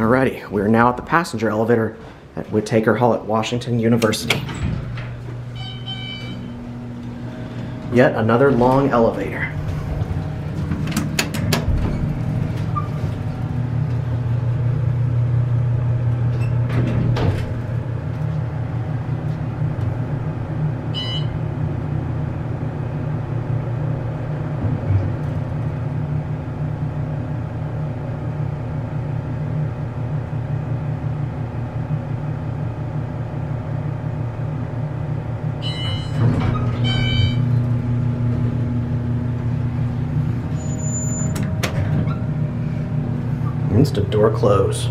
Alrighty, we're now at the passenger elevator at Whitaker Hall at Washington University. Yet another long elevator. Instant door close.